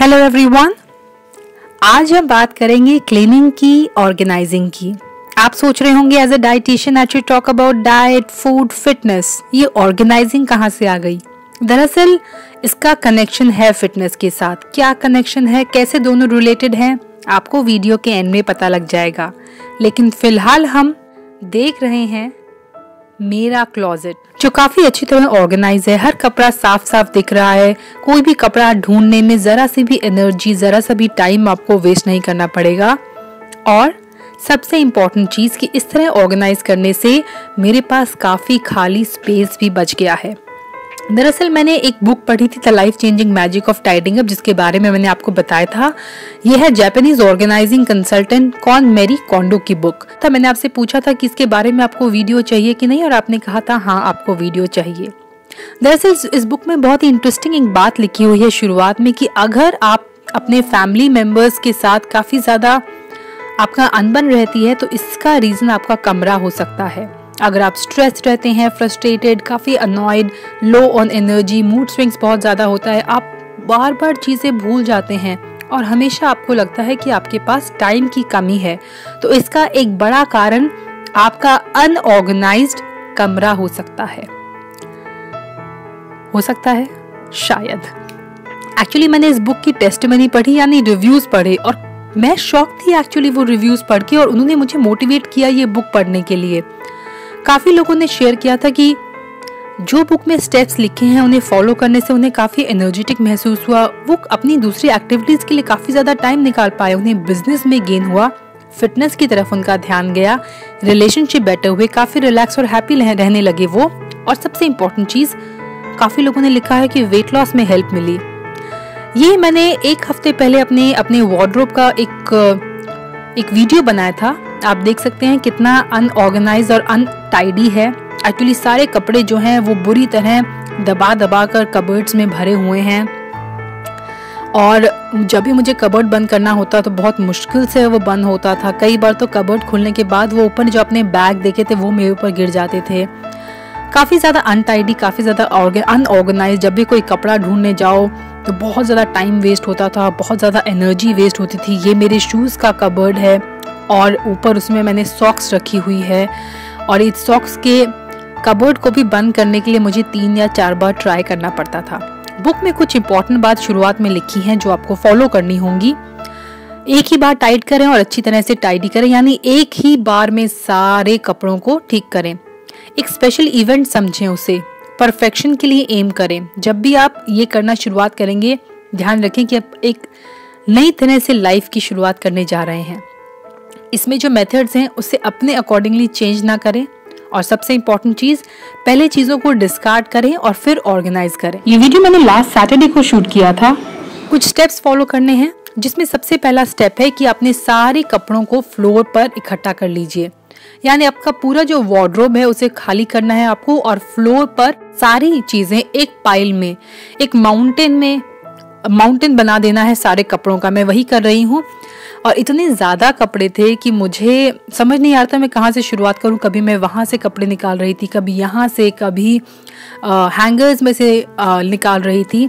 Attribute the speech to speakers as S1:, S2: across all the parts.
S1: Hello everyone आज हम बात करेंगे क्लीनिंग की ऑर्गेनाइजिंग की। आप सोच रहे होंगे as a dietitian at you talk about diet food fitness ये ऑर्गेनाइजिंग कहाँ से आ गई? दरअसल, इसका कनेक्शन है फिटनेस के साथ। क्या कनेक्शन है? कैसे दोनों रिलेटेड हैं? आपको वीडियो के एंड में पता लग जाएगा। लेकिन फ़िलहाल हम देख रहे हैं मेरा क्लोजेट जो काफ़ी अच्छी तरह ऑर्गेनाइज है। हर कपड़ा साफ़ साफ़ दिख रहा है। कोई भी कपड़ा ढूँढने में जरा सी भी एनर्जी जरा सा भी टाइम आपको वेस्ट नहीं करना पड़ेगा। और सबसे इम्पोर्टेंट चीज़ कि इस तरह ऑर्गेनाइज करने से मेरे पास काफ़ी खाली स्पेस भी बच गया है। दरअसल मैंने एक बुक पढ़ी थी the life changing magic of tidying up जिसके बारे में मैंने आपको बताया था। यह है जापानीज ऑर्गेनाइजिंग कंसल्टेंट कौन? मेरी कॉन्डो की बुक था मैंने आपसे पूछा था कि इसके बारे में आपको वीडियो चाहिए कि नहीं, और आपने कहा था हाँ आपको वीडियो चाहिए। दरअसल इस बुक में बहुत ही इंटरेस्टिंग एक बात लिखी हुई है शुरुआत में कि अगर आप अपने फैमिली मेंबर्स के साथ काफ़ी ज़्यादा आपका अनबन रहती है तो इसका रीजन आपका कमरा हो सकता है। अगर आप स्ट्रेस रहते हैं फ्रस्ट्रेटेड काफ़ी annoyed low on energy mood swings बहुत ज़्यादा होता है, आप बार बार चीज़ें भूल जाते हैं और हमेशा आपको लगता है कि आपके पास टाइम की कमी है। तो इसका एक बड़ा कारण आपका अनऑर्गेनाइज्ड कमरा हो सकता है। हो सकता है? शायद। एक्चुअली मैंने इस बुक की टेस्टमनी पढ़ी, यानी रिव्यूज़ पढ़े, और मैं शौक थी एक्चुअली वो रिव्यूज़ पढ़ के, और उन्होंने मुझे मोटिवेट किया ये बुक पढ़ने के लिए। काफ़ी लोगों ने शेयर किया था कि जो बुक में स्टेप्स लिखे हैं, उन्हें फॉलो करने से उन्हें काफ़ी एनर्जेटिक महसूस हुआ। वो अपनी दूसरी एक्टिविटीज़ के लिए काफ़ी ज़्यादा टाइम निकाल पाए। उन्हें बिज़नेस में गेन हुआ। फिटनेस की तरफ़ उनका ध्यान गया। रिलेशनशिप बेटर हुए। काफ़ी रिलैक्स और हैप्पी रहने लगे वो। और सबसे इम्पोर्टेंट चीज़, काफ़ी लोगों ने लिखा है कि वेट लॉस में हेल्प मिली। ये मैंने एक हफ़्ते पहले अपने अपने वार्ड्रोब का एक एक वीडियो बनाया था। आप देख सकते हैं कितना अनऑर्गेनाइज और अनटाइडी है। एक्चुअली सारे कपड़े जो हैं, वो बुरी तरह दबा दबा कर कबर्ड्स में भरे हुए हैं। और जब भी मुझे कबर्ड बंद करना होता तो बहुत मुश्किल से वो बंद होता था। कई बार तो कबर्ड खुलने के बाद वो ऊपर जो अपने बैग देखे थे, वो मेरे ऊपर गिर जाते थे। काफ़ी ज़्यादा अनटाइडी काफ़ी ज़्यादा अनऑर्गेनाइज जब भी कोई कपड़ा ढूँढने जाओ तो बहुत ज़्यादा टाइम वेस्ट होता था, बहुत ज़्यादा एनर्जी वेस्ट होती थी। ये मेरे शूज़ का कबर्ड है। और ऊपर उसमें मैंने सॉक्स रखी हुई है। और इस सॉक्स के कबोर्ड को भी बंद करने के लिए मुझे तीन या चार बार ट्राई करना पड़ता था। बुक में कुछ इंपॉर्टेंट बात शुरुआत में लिखी है जो आपको फॉलो करनी होंगी। एक ही बार टाइट करें और अच्छी तरह से टाइडी करें, यानी एक ही बार में सारे कपड़ों को ठीक करें। एक स्पेशल इवेंट समझें उसे। परफेक्शन के लिए एम करें। जब भी आप ये करना शुरुआत करेंगे, ध्यान रखें कि आप एक नई तरह से लाइफ की शुरुआत करने जा रहे हैं। इसमें जो मेथड्स हैं उससे अपने अकॉर्डिंगली चेंज ना करें। और सबसे इम्पोर्टेंट चीज़ पहले चीज़ों को डिस्कार्ड करें और फिर ऑर्गेनाइज करें। ये वीडियो मैंने लास्ट सैटरडे को शूट किया था। कुछ स्टेप्स फॉलो करने हैं जिसमें सबसे पहला स्टेप है कि अपने सारे कपड़ों को फ्लोर पर इकट्ठा कर लीजिए। यानी आपका पूरा जो वार्ड्रोब है उसे खाली करना है आपको और फ्लोर पर सारी चीज़ें एक पाइल में एक माउंटेन में माउंटेन बना देना है सारे कपड़ों का। मैं वही कर रही हूँ। और इतने ज़्यादा कपड़े थे कि मुझे समझ नहीं आ रहा था मैं कहाँ से शुरुआत करूँ। कभी मैं वहाँ से कपड़े निकाल रही थी कभी यहाँ से कभी हैंगर्स में से आ, निकाल रही थी।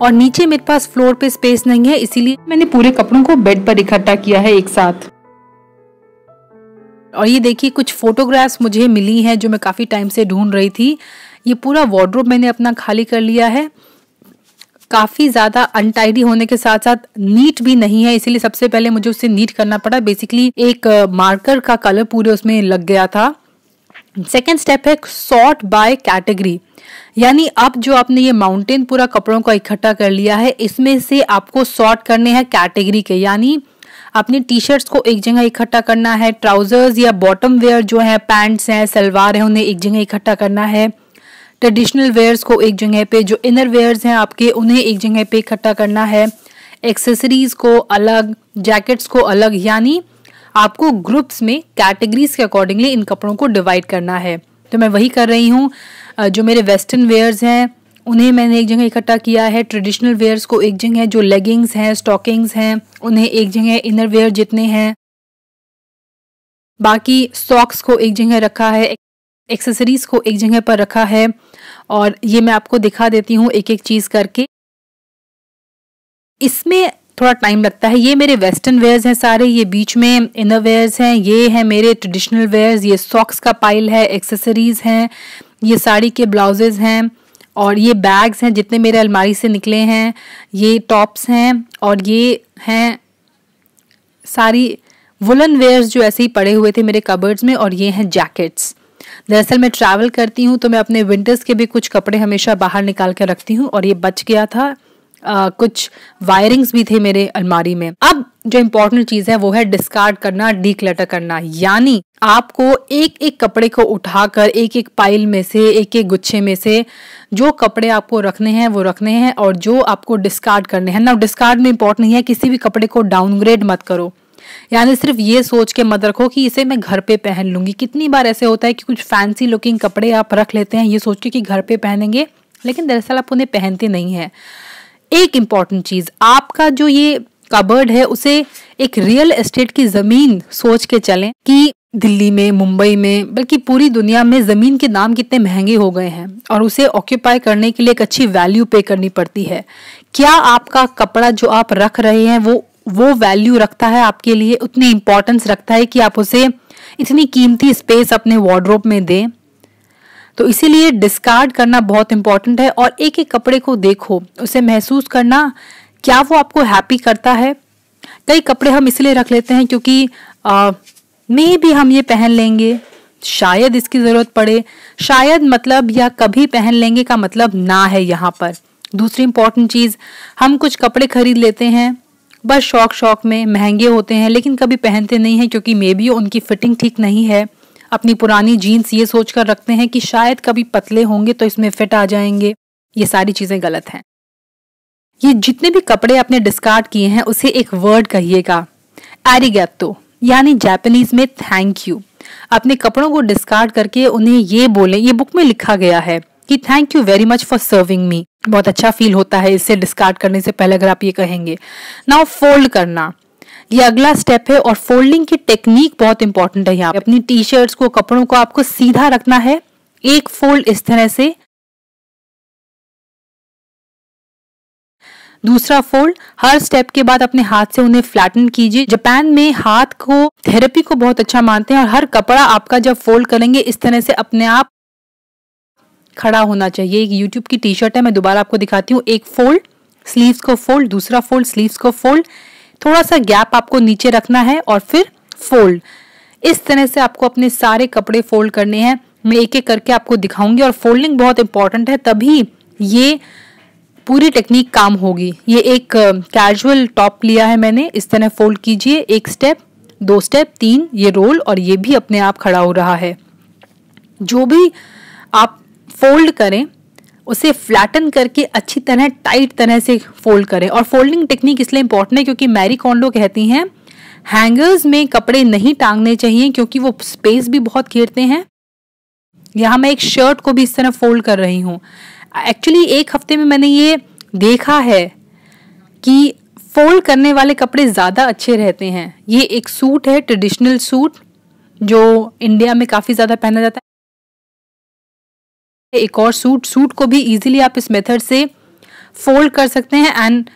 S1: और नीचे मेरे पास फ्लोर पे स्पेस नहीं है इसीलिए मैंने पूरे कपड़ों को बेड पर इकट्ठा किया है एक साथ। और ये देखिए कुछ फोटोग्राफ्स मुझे मिली हैं जो मैं काफ़ी टाइम से ढूंढ रही थी। ये पूरा वार्ड्रोब मैंने अपना खाली कर लिया है। काफ़ी ज़्यादा अनटाइडी होने के साथ साथ नीट भी नहीं है, इसीलिए सबसे पहले मुझे उसे नीट करना पड़ा। बेसिकली एक मार्कर का कलर पूरे उसमें लग गया था। सेकेंड स्टेप है सॉर्ट बाय कैटेगरी यानी अब जो आपने ये माउंटेन पूरा कपड़ों का इकट्ठा कर लिया है, इसमें से आपको सॉर्ट करने हैं कैटेगरी के। यानी अपने टी शर्ट्स को एक जगह इकट्ठा करना है ट्राउजर्स या बॉटम वेयर जो है पैंट्स हैं, सलवार है, उन्हें एक जगह इकट्ठा करना है। ट्रेडिशनल वेयर्स को एक जगह पे, जो इनर वेयर्स हैं आपके, उन्हें एक जगह पे इकट्ठा करना है। एक्सेसरीज को अलग जैकेट्स को अलग, यानी आपको ग्रुप्स में कैटेगरीज के अकॉर्डिंगली इन कपड़ों को डिवाइड करना है। तो मैं वही कर रही हूँ जो मेरे वेस्टर्न वेयर्स हैं, उन्हें मैंने एक जगह इकट्ठा किया है। ट्रेडिशनल वेयर्स को एक जगह, जो लेगिंग्स हैं स्टॉकिंग्स हैं, उन्हें एक जगह इनर वेयर जितने हैं। बाकी सॉक्स को एक जगह रखा है। एक्सेसरीज को एक जगह पर रखा है और ये मैं आपको दिखा देती हूँ एक एक चीज़ करके। इसमें थोड़ा टाइम लगता है। ये मेरे वेस्टर्न वेयर्स हैं सारे, ये बीच में इनर वेयर्स हैं, ये है मेरे ट्रेडिशनल वेयर्स ये सॉक्स का पाइल है एक्सेसरीज हैं, ये साड़ी के ब्लाउजेज हैं और ये बैग्स हैं जितने मेरे अलमारी से निकले हैं, ये टॉप्स हैं और ये हैं सारी वुलन वेयर्स जो ऐसे ही पड़े हुए थे मेरे कबर्ड्स में और ये हैं जैकेट्स दरअसल मैं ट्रैवल करती हूँ तो मैं अपने विंटर्स के भी कुछ कपड़े हमेशा बाहर निकाल कर रखती हूँ और ये बच गया था। आ, कुछ वायरिंग्स भी थे मेरे अलमारी में। अब जो इम्पोर्टेंट चीज़ है वो है डिस्कार्ड करना डी करना। यानी आपको एक एक कपड़े को उठाकर एक एक पाइल में से एक एक गुच्छे में से जो कपड़े आपको रखने हैं वो रखने हैं और जो आपको डिस्कार्ड करने हैं। ना डिस्कार्ड में इम्पोर्टेंट नहीं है किसी भी कपड़े को डाउनग्रेड मत करो। यानी सिर्फ़ ये सोच के मत रखो कि इसे मैं घर पे पहन लूँगी। कितनी बार ऐसे होता है कि कुछ फैंसी लुकिंग कपड़े आप रख लेते हैं, ये सोच के कि घर पे पहनेंगे, लेकिन दरअसल आप उन्हें पहनते नहीं हैं। एक इंपॉर्टेंट चीज़, आपका जो ये कबर्ड है, उसे एक रियल एस्टेट की ज़मीन सोच के चलें कि दिल्ली में, मुंबई में, बल्कि पूरी दुनिया में ज़मीन के दाम कितने महँगे हो गए हैं और उसे ऑक्यूपाई करने के लिए एक अच्छी वैल्यू पे करनी पड़ती है। क्या आपका कपड़ा जो आप रख रहे हैं, वो वो वैल्यू रखता है आपके लिए, उतनी इंपॉर्टेंस रखता है कि आप उसे इतनी कीमती स्पेस अपने वार्ड्रोब में दें। तो इसीलिए डिस्कार्ड करना बहुत इंपॉर्टेंट है और एक एक कपड़े को देखो, उसे महसूस करना क्या वो आपको हैप्पी करता है। कई कपड़े हम इसलिए रख लेते हैं क्योंकि मे भी हम ये पहन लेंगे, शायद इसकी ज़रूरत पड़े, शायद मतलब या कभी पहन लेंगे का मतलब ना है यहाँ पर। दूसरी इंपॉर्टेंट चीज़, हम कुछ कपड़े खरीद लेते हैं बस शौक शौक में महँगे होते हैं, लेकिन कभी पहनते नहीं हैं क्योंकि मे बी उनकी फिटिंग ठीक नहीं है। अपनी पुरानी जीन्स ये सोच कर रखते हैं कि शायद कभी पतले होंगे तो इसमें फिट आ जाएँगे। ये सारी चीज़ें गलत हैं। ये जितने भी कपड़े आपने डिस्कार्ड किए हैं, उसे एक वर्ड कहिएगा एरिगेतो यानी जापानीज में थैंक यू अपने कपड़ों को डिस्कार्ड करके उन्हें ये बोले, ये बुक में लिखा गया है कि thank you very much for serving me बहुत अच्छा फील होता है इससे डिस्कार्ड करने से पहले अगर आप ये कहेंगे। नाउ फोल्ड करना। ये अगला स्टेप है और फोल्डिंग की टेक्निक बहुत इंपॉर्टेंट है यहाँ अपनी टी शर्ट्स को, कपड़ों को आपको सीधा रखना है। एक फोल्ड इस तरह से। दूसरा फोल्ड हर स्टेप के बाद अपने हाथ से उन्हें फ्लैटन कीजिए। जापान में हाथ को थेरेपी को बहुत अच्छा मानते हैं और हर कपड़ा आपका जब फोल्ड करेंगे, इस तरह से अपने आप खड़ा होना चाहिए। एक यूट्यूब की टी शर्ट है, मैं दोबारा आपको दिखाती हूँ। एक फोल्ड स्लीव्स को फोल्ड दूसरा फोल्ड स्लीव्स को फोल्ड थोड़ा सा गैप आपको नीचे रखना है और फिर फोल्ड इस तरह से आपको अपने सारे कपड़े फोल्ड करने हैं। मैं एक एक करके आपको दिखाऊँगी और फोल्डिंग बहुत इंपॉर्टेंट है, तभी ये पूरी टेक्निक काम होगी। ये एक कैजुअल टॉप लिया है मैंने। इस तरह फोल्ड कीजिए। एक स्टेप दो स्टेप तीन, ये रोल और ये भी अपने आप खड़ा हो रहा है। जो भी आप फोल्ड करें, उसे फ्लैटन करके अच्छी तरह टाइट तरह से फोल्ड करें। और फोल्डिंग टेक्निक इसलिए इंपॉर्टेंट है क्योंकि मैरी कॉन्डो कहती हैं हैंगर्स में कपड़े नहीं टांगने चाहिए क्योंकि वो स्पेस भी बहुत घेरते हैं। यहाँ मैं एक शर्ट को भी इस तरह फोल्ड कर रही हूँ। एक्चुअली एक हफ़्ते में मैंने ये देखा है कि फोल्ड करने वाले कपड़े ज़्यादा अच्छे रहते हैं। ये एक सूट है ट्रेडिशनल सूट जो इंडिया में काफ़ी ज़्यादा पहना जाता है। एक और सूट सूट को भी इजीली आप इस मेथड से फोल्ड कर सकते हैं एंड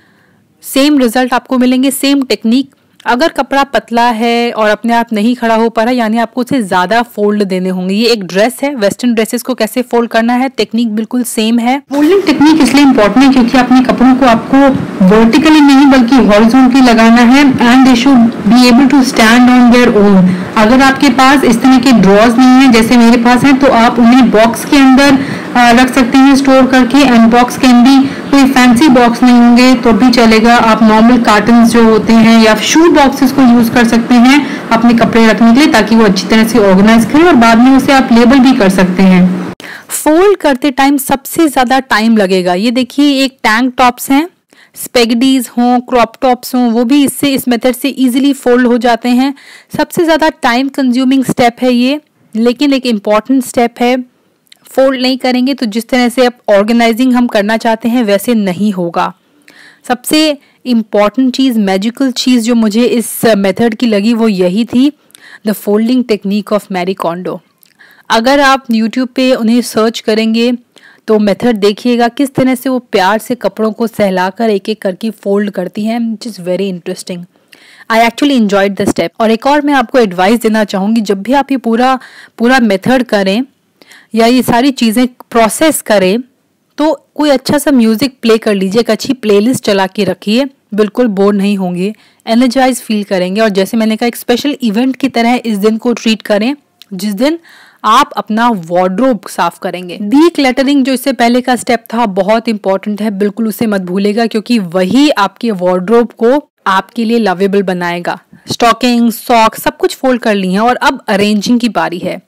S1: सेम रिज़ल्ट आपको मिलेंगे सेम टेक्निक अगर कपड़ा पतला है और अपने आप नहीं खड़ा हो पा रहा, यानी आपको उसे ज़्यादा फोल्ड देने होंगे। ये एक ड्रेस है। वेस्टर्न ड्रेसेस को कैसे फोल्ड करना है? टेक्निक बिल्कुल सेम है।
S2: फोल्डिंग टेक्निक इसलिए इम्पोर्टेंट है क्योंकि अपने कपड़ों को आपको वर्टिकली नहीं, बल्कि हॉरिजॉन्टली लगाना है and they should be able to stand on their own अगर आपके पास इस तरह के ड्रॉज नहीं है जैसे मेरे पास है तो आप उन्हें बॉक्स के अंदर रख सकते हैं स्टोर करके एंड बॉक्स के अंदर कोई फैंसी बॉक्स नहीं होंगे तो भी चलेगा। आप नॉर्मल कार्टन जो होते हैं या शू बॉक्सेस को यूज़ कर सकते हैं अपने कपड़े रखने के लिए ताकि वो अच्छी तरह से ऑर्गेनाइज करें और बाद में उसे आप लेबल भी कर सकते हैं।
S1: फोल्ड करते टाइम सबसे ज़्यादा टाइम लगेगा। ये देखिए, एक टैंक टॉप्स हैं स्पेगडीज हों क्रॉप टॉप्स हों, वो भी इससे, इस मेथड से इजीली फोल्ड हो जाते हैं। सबसे ज़्यादा टाइम कंज्यूमिंग स्टेप है ये, लेकिन एक इंपॉर्टेंट स्टेप है। फोल्ड नहीं करेंगे तो जिस तरह से आप ऑर्गेनाइजिंग हम करना चाहते हैं, वैसे नहीं होगा। सबसे इंपॉर्टेंट चीज़ मैजिकल चीज़ जो मुझे इस मेथड की लगी वो यही थी the folding technique of Marie Kondo अगर आप यूट्यूब पे उन्हें सर्च करेंगे तो मेथड देखिएगा किस तरह से वो प्यार से कपड़ों को सहलाकर एक एक करके फोल्ड करती हैं which is very interesting I actually enjoyed the step और एक और मैं आपको एडवाइस देना चाहूँगी, जब भी आप ये पूरा पूरा मेथड करें या ये सारी चीज़ें प्रोसेस करें तो कोई अच्छा सा म्यूज़िक प्ले कर लीजिए, एक अच्छी प्लेलिस्ट चला के रखिए, बिल्कुल बोर नहीं होंगे एनर्जाइज फील करेंगे। और जैसे मैंने कहा, एक स्पेशल इवेंट की तरह इस दिन को ट्रीट करें, जिस दिन आप अपना वार्ड्रोब साफ़ करेंगे। डी क्लेटरिंग जो इससे पहले का स्टेप था, बहुत इंपॉर्टेंट है, बिल्कुल उसे मत भूलेगा क्योंकि वही आपके वार्ड्रोब को आपके लिए लवेबल बनाएगा। स्टॉकिंग सॉक सब कुछ फोल्ड कर ली है और अब अरेंजिंग की बारी है।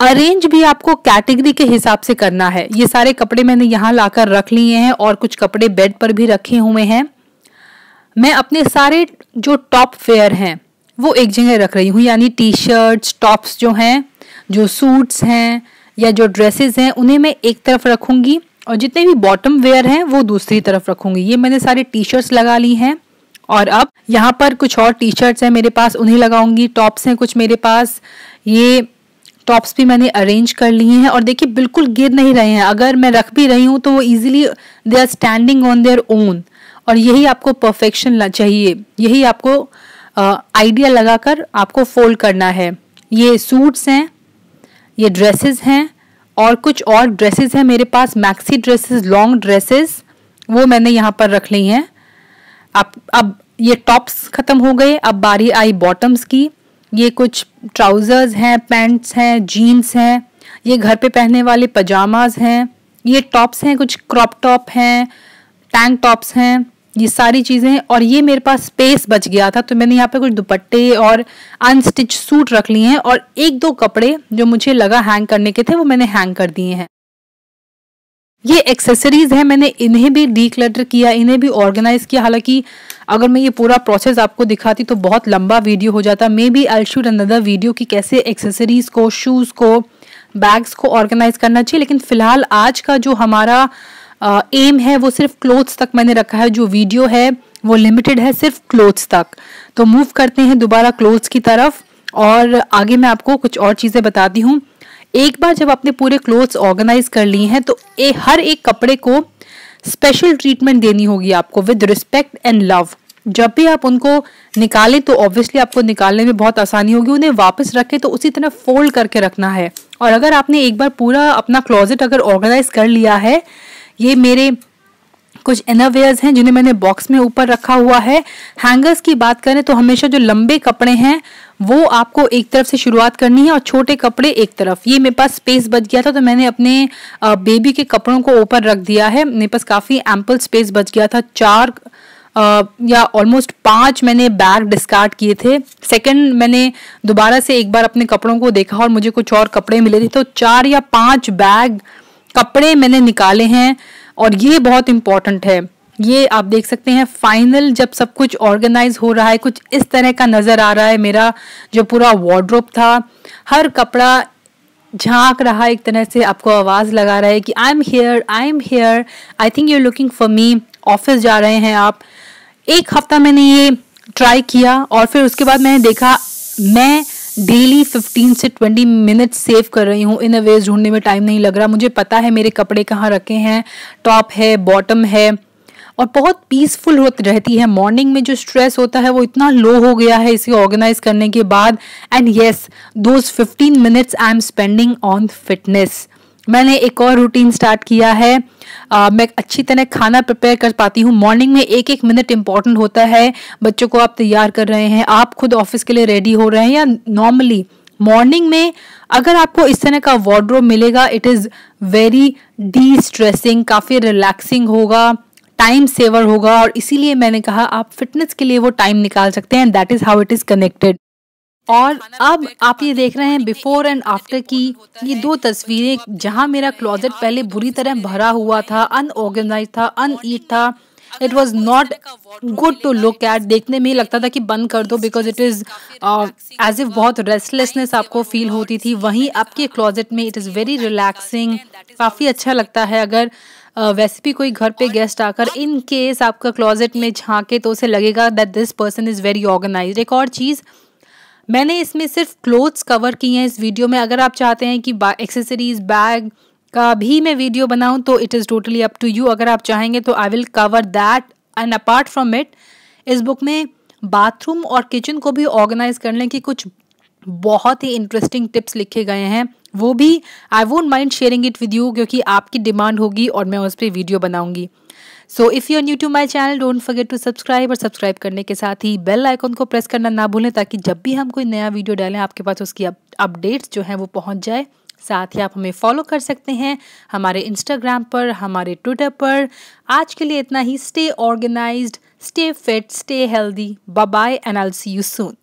S1: अरेंज भी आपको कैटेगरी के हिसाब से करना है। ये सारे कपड़े मैंने यहाँ लाकर रख लिए हैं और कुछ कपड़े बेड पर भी रखे हुए हैं। मैं अपने सारे जो टॉप फेयर हैं, वो एक जगह रख रही हूँ। यानी टी शर्ट्स टॉप्स जो हैं, जो सूट्स हैं या जो ड्रेसेस हैं, उन्हें मैं एक तरफ़ रखूँगी और जितने भी बॉटम वेयर हैं, वो दूसरी तरफ़ रखूँगी। ये मैंने सारे टी शर्ट्स लगा ली हैं और अब यहाँ पर कुछ और टी शर्ट्स हैं मेरे पास, उन्हें लगाऊँगी। टॉप्स हैं कुछ मेरे पास। ये टॉप्स भी मैंने अरेंज कर लिए हैं और देखिए बिल्कुल गिर नहीं रहे हैं। अगर मैं रख भी रही हूँ तो वो easily they are standing on their own और यही आपको परफेक्शन चाहिए। यही आपको आइडिया लगाकर आपको फोल्ड करना है। ये सूट्स हैं, ये ड्रेसेस हैं और कुछ और ड्रेसेस हैं मेरे पास। मैक्सी ड्रेसेस लॉन्ग ड्रेसेस वो मैंने यहाँ पर रख ली हैं। अब अब ये टॉप्स ख़त्म हो गए। अब बारी आई बॉटम्स की। ये कुछ ट्राउज़र्स हैं पैंट्स हैं जीन्स हैं, ये घर पे पहनने वाले पजामाज हैं, ये टॉप्स हैं, कुछ क्रॉप टॉप हैं टैंक टॉप्स हैं, ये सारी चीज़ें और ये मेरे पास स्पेस बच गया था तो मैंने यहाँ पे कुछ दुपट्टे और अनस्टिच सूट रख लिए हैं और एक दो कपड़े जो मुझे लगा हैंग करने के थे, वो मैंने हैंग कर दिए हैं। ये एक्सेसरीज है, मैंने इन्हें भी डीक्लटर किया, इन्हें भी ऑर्गेनाइज किया। हालाँकि अगर मैं ये पूरा प्रोसेस आपको दिखाती तो बहुत लंबा वीडियो हो जाता। Maybe I shoot another video कि कैसे एक्सेसरीज को शूज़ को बैग्स को ऑर्गेनाइज करना चाहिए। लेकिन फ़िलहाल आज का जो हमारा एम है, वो सिर्फ़ क्लोथ्स तक मैंने रखा है। जो वीडियो है, वो लिमिटेड है सिर्फ़ क्लोथ्स तक। तो मूव करते हैं दोबारा क्लोथ्स की तरफ़। और आगे मैं आपको कुछ और चीज़ें बताती हूँ। एक बार जब आपने पूरे क्लोथ्स ऑर्गेनाइज कर लिए हैं तो ए, हर एक कपड़े को स्पेशल ट्रीटमेंट देनी होगी आपको विद रिस्पेक्ट एंड लव जब भी आप उनको निकालें तो ऑब्वियसली आपको निकालने में बहुत आसानी होगी उन्हें वापस रखें तो उसी तरह फोल्ड करके रखना है। और अगर आपने एक बार पूरा अपना क्लोजेट अगर ऑर्गेनाइज कर लिया है ये मेरे कुछ इनरवेयर्स हैं जिन्हें मैंने बॉक्स में ऊपर रखा हुआ है। हैंगर्स की बात करें तो हमेशा जो लंबे कपड़े हैं वो आपको एक तरफ़ से शुरुआत करनी है और छोटे कपड़े एक तरफ़। ये मेरे पास स्पेस बच गया था तो मैंने अपने बेबी के कपड़ों को ऊपर रख दिया है। मेरे पास काफ़ी एम्पल स्पेस बच गया था। चार Uh, या ऑलमोस्ट पाँच मैंने बैग डिस्कार्ड किए थे। सेकंड मैंने दोबारा से एक बार अपने कपड़ों को देखा और मुझे कुछ और कपड़े मिले थे। तो चार या पाँच बैग कपड़े मैंने निकाले हैं और ये बहुत इंपॉर्टेंट है। ये आप देख सकते हैं फाइनल जब सब कुछ ऑर्गेनाइज हो रहा है, कुछ इस तरह का नज़र आ रहा है, मेरा जो पूरा वार्ड्रोप था, हर कपड़ा झाँक रहा है, एक तरह से आपको आवाज़ लगा रहा है कि I am here I am here I think you looking for me office जा रहे हैं आप। एक हफ़्ता मैंने ये ट्राई किया और फिर उसके बाद मैंने देखा, मैं डेली 15 से 20 मिनट सेव कर रही हूँ इन अ वेज ढूँढने में टाइम नहीं लग रहा, मुझे पता है मेरे कपड़े कहाँ रखे हैं टॉप है बॉटम है और बहुत पीसफुल होती रहती है। मॉर्निंग में जो स्ट्रेस होता है वो इतना लो हो गया है इसे ऑर्गेनाइज करने के बाद। And yes those 15 minutes I am spending on fitness मैंने एक और रूटीन स्टार्ट किया है। आ, मैं अच्छी तरह खाना प्रिपेयर कर पाती हूँ। मॉर्निंग में एक एक मिनट इंपॉर्टेंट होता है। बच्चों को आप तैयार कर रहे हैं। आप खुद ऑफ़िस के लिए रेडी हो रहे हैं या नॉर्मली मॉर्निंग में अगर आपको इस तरह का वार्ड्रोब मिलेगा it is very destressing काफ़ी रिलैक्सिंग होगा। टाइम सेवर होगा और इसीलिए मैंने कहा आप फिटनेस के लिए वो टाइम निकाल सकते हैं that is how it is connected और अब आप ये देख रहे हैं बिफोर एंड आफ्टर की ये दो तस्वीरें, जहाँ मेरा क्लोजेट पहले बुरी तरह भरा हुआ था अनऑर्गेनाइज था अनईट था it was not good to look at देखने में ही लगता था कि बंद कर दो because it is as if बहुत रेस्टलेसनेस आपको फील होती थी वहीं आपके क्लोजेट में इट इज़ वेरी रिलैक्सिंग काफ़ी अच्छा लगता है अगर uh, वैसे भी कोई घर पे गेस्ट आकर इन केस आपका क्लोजेट में झांके तो उसे लगेगा that this person is very organised एक और चीज़ मैंने इसमें सिर्फ़ क्लोथ्स कवर किए हैं इस वीडियो में अगर आप चाहते हैं कि एक्सेसरीज बैग का भी मैं वीडियो बनाऊँ तो it is totally up to you अगर आप चाहेंगे तो I will cover that and apart from it इस बुक में बाथरूम और किचन को भी ऑर्गेनाइज करने की कुछ बहुत ही इंटरेस्टिंग टिप्स लिखे गए हैं। वो भी I won't mind sharing it with you क्योंकि आपकी डिमांड होगी और मैं उस पर वीडियो बनाऊँगी। So if you are new to my channel don't forget to subscribe और सब्सक्राइब करने के साथ ही बेल आइकॉन को प्रेस करना ना भूलें ताकि जब भी हम कोई नया वीडियो डालें, आपके पास उसकी अपडेट्स जो हैं वो पहुँच जाए। साथ ही आप हमें फॉलो कर सकते हैं हमारे इंस्टाग्राम पर, हमारे ट्विटर पर। आज के लिए इतना ही। Stay organised stay fit stay healthy bye and I see you soon